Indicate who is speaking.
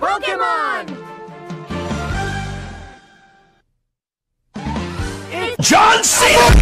Speaker 1: Pokemon!
Speaker 2: John Cena!